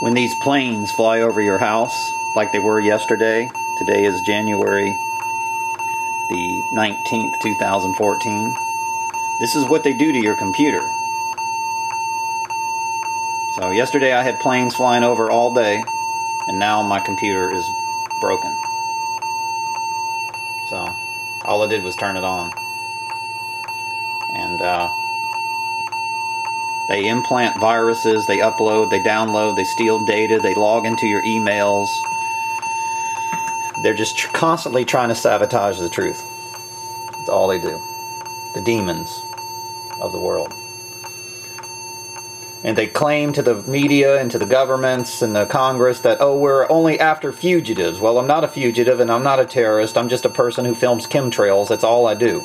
When these planes fly over your house, like they were yesterday, today is January the 19th, 2014, this is what they do to your computer. So, yesterday I had planes flying over all day, and now my computer is broken. So, all I did was turn it on. And, uh, they implant viruses, they upload, they download, they steal data, they log into your emails. They're just tr- constantly trying to sabotage the truth. That's all they do. The demons of the world. And they claim to the media and to the governments and the Congress that, oh, we're only after fugitives. Well, I'm not a fugitive and I'm not a terrorist. I'm just a person who films chemtrails. That's all I do.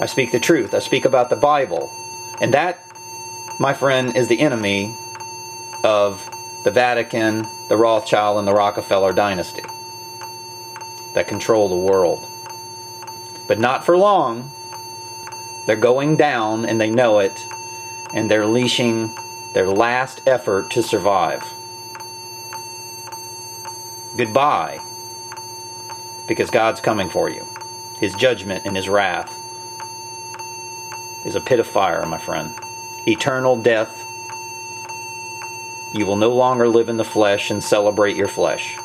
I speak the truth. I speak about the Bible. And that, my friend, is the enemy of the Vatican, the Rothschild, and the Rockefeller dynasty that control the world. But not for long. They're going down and they know it, and they're leashing their last effort to survive. Goodbye, because God's coming for you. His judgment and His wrath is a pit of fire, my friend. Eternal death. You will no longer live in the flesh and celebrate your flesh.